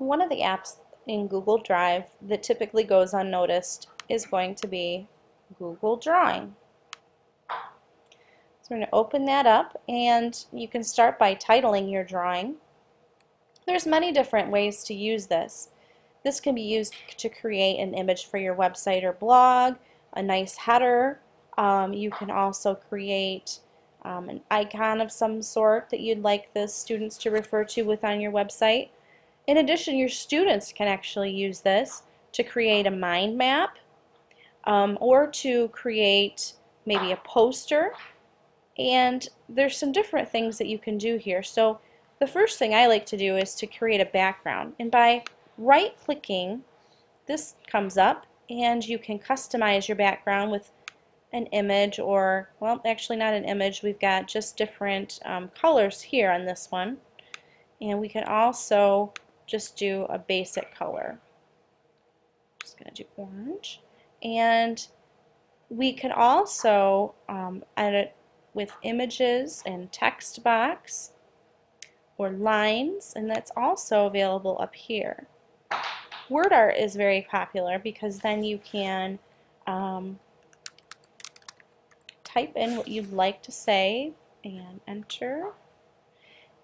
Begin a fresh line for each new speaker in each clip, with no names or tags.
one of the apps in Google Drive that typically goes unnoticed is going to be Google Drawing. So we're going to open that up and you can start by titling your drawing. There's many different ways to use this. This can be used to create an image for your website or blog, a nice header. Um, you can also create um, an icon of some sort that you'd like the students to refer to with on your website. In addition, your students can actually use this to create a mind map um, or to create maybe a poster. And there's some different things that you can do here. So the first thing I like to do is to create a background. And by right clicking this comes up and you can customize your background with an image or well actually not an image. We've got just different um, colors here on this one. And we can also just do a basic color. Just going to do orange. And we can also um, edit with images and text box or lines, and that's also available up here. Word art is very popular because then you can um, type in what you'd like to say and enter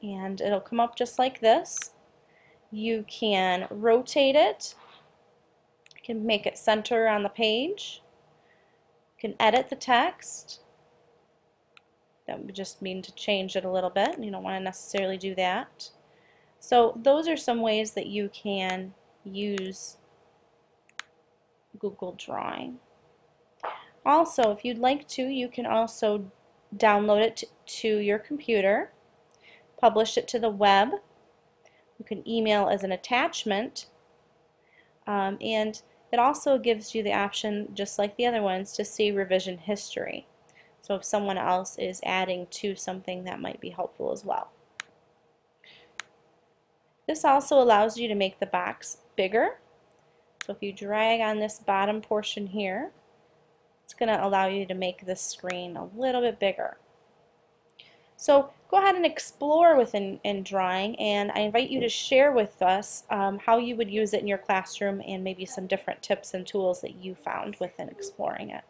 and it'll come up just like this you can rotate it. You can make it center on the page. You can edit the text. That would just mean to change it a little bit. You don't want to necessarily do that. So those are some ways that you can use Google Drawing. Also, if you'd like to, you can also download it to your computer, publish it to the web, can email as an attachment um, and it also gives you the option just like the other ones to see revision history so if someone else is adding to something that might be helpful as well. This also allows you to make the box bigger so if you drag on this bottom portion here it's going to allow you to make the screen a little bit bigger. So go ahead and explore within in drawing and I invite you to share with us um, how you would use it in your classroom and maybe some different tips and tools that you found within exploring it.